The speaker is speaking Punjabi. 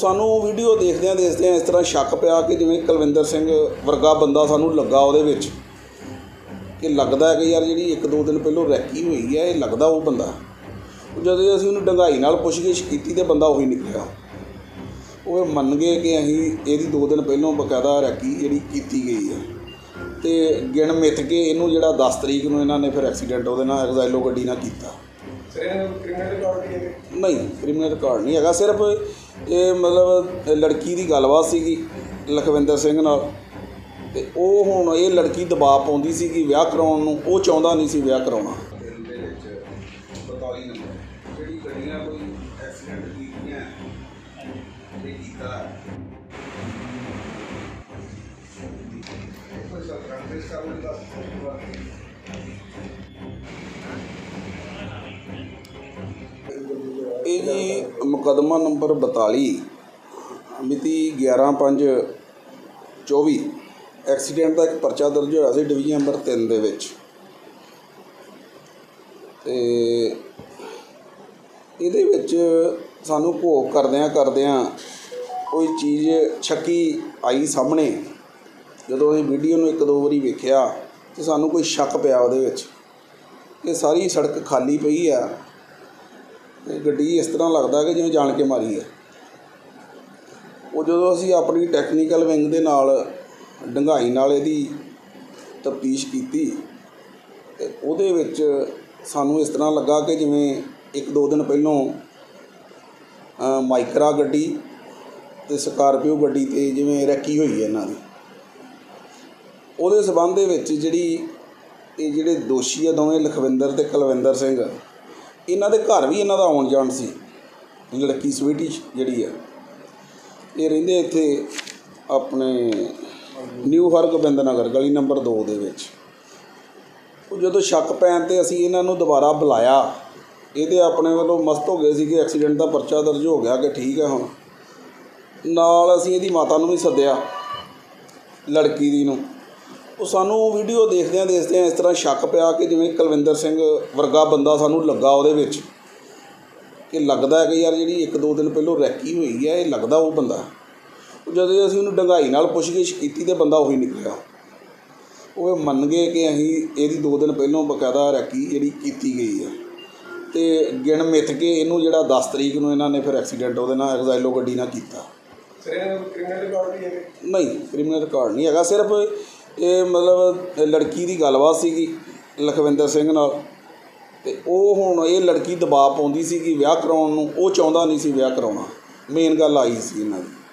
ਸਾਨੂੰ ਵੀਡੀਓ ਦੇਖਦਿਆਂ ਦੇਖਦਿਆਂ ਇਸ ਤਰ੍ਹਾਂ ਸ਼ੱਕ ਪਿਆ ਕਿ ਜਿਵੇਂ ਕੁਲਵਿੰਦਰ ਸਿੰਘ ਵਰਗਾ ਬੰਦਾ ਸਾਨੂੰ ਲੱਗਾ ਉਹਦੇ ਵਿੱਚ ਕਿ ਲੱਗਦਾ ਹੈ ਕਿ ਯਾਰ ਜਿਹੜੀ ਇੱਕ ਦੋ ਦਿਨ ਪਹਿਲਾਂ ਰੈਕੀ ਹੋਈ ਹੈ, ਇਹ ਲੱਗਦਾ ਉਹ ਬੰਦਾ। ਜਦੋਂ ਅਸੀਂ ਉਹਨੂੰ ਡੰਗਾਈ ਨਾਲ ਪੁੱਛਗਿੱਛ ਕੀਤੀ ਤੇ ਬੰਦਾ ਉਹੀ ਨਿਕਲਿਆ। ਉਹ ਮੰਨ ਗਏ ਕਿ ਅਸੀਂ ਇਹਦੀ ਦੋ ਦਿਨ ਪਹਿਲਾਂ ਬਕਾਇਦਾ ਰੈਕੀ ਜਿਹੜੀ ਕੀਤੀ ਗਈ ਹੈ। ਤੇ ਗਿਣ ਮਿੱਥ ਕੇ ਇਹਨੂੰ ਜਿਹੜਾ 10 ਤਰੀਕ ਨੂੰ ਇਹਨਾਂ ਨੇ ਫਿਰ ਐਕਸੀਡੈਂਟ ਉਹਦੇ ਨਾਲ ਐਗਜ਼ਾਈਲੋ ਗੱਡੀ ਨਾਲ ਕੀਤਾ। ਕ੍ਰਿਮੀਨਲ ਰਿਕਾਰਡ ਵੀ ਹੈਗੇ ਨਹੀਂ ਕ੍ਰਿਮੀਨਲ ਰਿਕਾਰਡ ਨਹੀਂ ਹੈਗਾ। ਸਿਰਫ ਇਹ ਮਤਲਬ ਲੜਕੀ ਦੀ ਗੱਲਬਾਤ ਸੀਗੀ, ਲਖਵਿੰਦਰ ਸਿੰਘ ਨਾਲ। ਤੇ ਉਹ ਹੁਣ ਇਹ ਲੜਕੀ ਦਬਾਅ ਪਾਉਂਦੀ ਸੀ ਕਿ ਵਿਆਹ ਕਰਾਉਣ ਨੂੰ। ਉਹ ਚਾਹੁੰਦਾ ਨਹੀਂ ਸੀ ਵਿਆਹ ਕਰਾਉਣਾ। ਦੇ ਵਿੱਚ 42 ਨੰਬਰ ਜਿਹੜੀ ਗੱਡੀਆਂ ਕੋਈ ਐਕਸੀਡੈਂਟ ਕੀਤੀਆਂ ਇਹ ਕੀਤਾ ਕੋਈ ਸਤਰੰਗ ਦੇ ਸਾਹਮਣੇ ਦਾ ਜੀ, ਮੁਕੱਦਮਾ ਨੰਬਰ 42 ਮਿਤੀ 11/5/24 ਐਕਸੀਡੈਂਟ ਦਾ ਇੱਕ ਪਰਚਾ ਦਰਜ ਹੋਇਆ ਸੀ ਡਿਵੀਜ਼ਨ ਨੰਬਰ 3 ਦੇ ਵਿੱਚ। ਤੇ ਇਹਦੇ ਵਿੱਚ ਸਾਨੂੰ ਭੋਗ ਕਰਦਿਆਂ ਕਰਦਿਆਂ ਕੋਈ ਚੀਜ਼ ਛੱਕੀ ਆਈ ਸਾਹਮਣੇ। ਜਦੋਂ ਅਸੀਂ ਵੀਡੀਓ ਨੂੰ ਇੱਕ ਦੋ ਵਾਰੀ ਵੇਖਿਆ ਤੇ ਸਾਨੂੰ ਕੋਈ ਸ਼ੱਕ ਪਿਆ ਉਹਦੇ ਵਿੱਚ। ਇਹ ਸਾਰੀ ਸੜਕ ਖਾਲੀ ਪਈ ਆ। ਇਹ ਗੱਡੀ ਇਸ ਤਰ੍ਹਾਂ ਲੱਗਦਾ ਕਿ ਜਿਵੇਂ ਜਾਣ ਕੇ ਮਾਰੀ ਹੈ। ਉਹ ਜਦੋਂ ਅਸੀਂ ਆਪਣੀ ਟੈਕਨੀਕਲ ਵਿੰਗ ਦੇ ਨਾਲ, ਡੰਗਾਈ ਨਾਲ ਇਹਦੀ ਤਫਤੀਸ਼ ਕੀਤੀ, ਤੇ ਉਹਦੇ ਵਿੱਚ ਸਾਨੂੰ ਇਸ ਤਰ੍ਹਾਂ ਲੱਗਾ ਕਿ ਜਿਵੇਂ ਇੱਕ ਦੋ ਦਿਨ ਪਹਿਲੋਂ ਮਾਈਕਰਾ ਗੱਡੀ ਤੇ ਸਕਾਰਪੀਓ ਗੱਡੀ ਤੇ ਜਿਵੇਂ ਰੈਕੀ ਹੋਈ ਹੈ ਇਹਨਾਂ ਦੀ। ਉਹਦੇ ਸਬੰਧ ਦੇ ਵਿੱਚ ਜਿਹੜੀ ਇਹ ਜਿਹੜੇ ਦੋਸ਼ੀ ਆ ਦੋਵੇਂ ਲਖਵਿੰਦਰ ਤੇ ਕੁਲਵਿੰਦਰ ਸਿੰਘ ਇਹਨਾਂ ਦੇ ਘਰ ਵੀ ਇਹਨਾਂ ਦਾ ਆਉਣ ਜਾਣ ਸੀ ਲੜਕੀ ਸਵੀਟਿਸ਼ ਜਿਹੜੀ ਆ। ਇਹ ਰਹਿੰਦੇ ਇੱਥੇ ਆਪਣੇ ਨਿਊ ਹਰਗੋਬਿੰਦ ਨਗਰ, ਗਲੀ ਨੰਬਰ 2 ਦੇ ਵਿੱਚ। ਉਹ ਜਦੋਂ ਸ਼ੱਕ ਪੈਣ ਤੇ ਅਸੀਂ ਇਹਨਾਂ ਨੂੰ ਦੁਬਾਰਾ ਬੁਲਾਇਆ, ਇਹਦੇ ਆਪਣੇ ਵੱਲੋਂ ਮਸਤ ਹੋ ਗਏ ਸੀ ਕਿ ਐਕਸੀਡੈਂਟ ਦਾ ਪਰਚਾ ਦਰਜ ਹੋ ਗਿਆ ਕਿ ਠੀਕ ਹੈ ਹੁਣ। ਨਾਲ ਅਸੀਂ ਇਹਦੀ ਮਾਤਾ ਨੂੰ ਵੀ ਸੱਦਿਆ, ਲੜਕੀ ਦੀ ਨੂੰ। ਉਹ ਸਾਨੂੰ ਵੀਡੀਓ ਦੇਖਦਿਆਂ ਦੇਖਦਿਆਂ ਇਸ ਤਰ੍ਹਾਂ ਸ਼ੱਕ ਪਿਆ ਕਿ ਜਿਵੇਂ ਕੁਲਵਿੰਦਰ ਸਿੰਘ ਵਰਗਾ ਬੰਦਾ ਸਾਨੂੰ ਲੱਗਾ ਉਹਦੇ ਵਿੱਚ ਕਿ ਲੱਗਦਾ ਹੈ ਕਿ ਯਾਰ ਜਿਹੜੀ ਇੱਕ ਦੋ ਦਿਨ ਪਹਿਲਾਂ ਰੈਕੀ ਹੋਈ ਹੈ ਇਹ ਲੱਗਦਾ ਉਹ ਬੰਦਾ ਜਦੋਂ ਅਸੀਂ ਉਹਨੂੰ ਡੰਗਾਈ ਨਾਲ ਪੁੱਛਗਿੱਛ ਕੀਤੀ ਤੇ ਬੰਦਾ ਉਹੀ ਨਿਕਲਿਆ। ਉਹ ਮੰਨ ਗਏ ਕਿ ਅਸੀਂ ਇਹਦੀ ਦੋ ਦਿਨ ਪਹਿਲਾਂ ਬਕਾਇਦਾ ਰੈਕੀ ਜਿਹੜੀ ਕੀਤੀ ਗਈ ਹੈ। ਤੇ ਗਿਣ ਮਿੱਥ ਕੇ ਇਹਨੂੰ ਜਿਹੜਾ 10 ਤਰੀਕ ਨੂੰ ਇਹਨਾਂ ਨੇ ਫਿਰ ਐਕਸੀਡੈਂਟ ਉਹਦੇ ਨਾਲ ਐਗਜ਼ਾਈਲੋ ਗੱਡੀ ਨਾਲ ਕੀਤਾ। ਨਹੀਂ ਕ੍ਰਿਮੀਨਲ ਰਿਕਾਰਡ ਨਹੀਂ ਹੈਗਾ ਸਿਰਫ ਇਹ ਮਤਲਬ ਲੜਕੀ ਦੀ ਗੱਲਬਾਤ ਸੀਗੀ ਲਖਵਿੰਦਰ ਸਿੰਘ ਨਾਲ ਤੇ ਉਹ ਹੁਣ ਇਹ ਲੜਕੀ ਦਬਾਅ ਪਾਉਂਦੀ ਸੀ ਕਿ ਵਿਆਹ ਕਰਾਉਣ ਨੂੰ, ਉਹ ਚਾਹੁੰਦਾ ਨਹੀਂ ਸੀ ਵਿਆਹ ਕਰਾਉਣਾ। ਮੇਨ ਗੱਲ ਆਈ ਸੀ ਇਹਨਾਂ ਦੀ।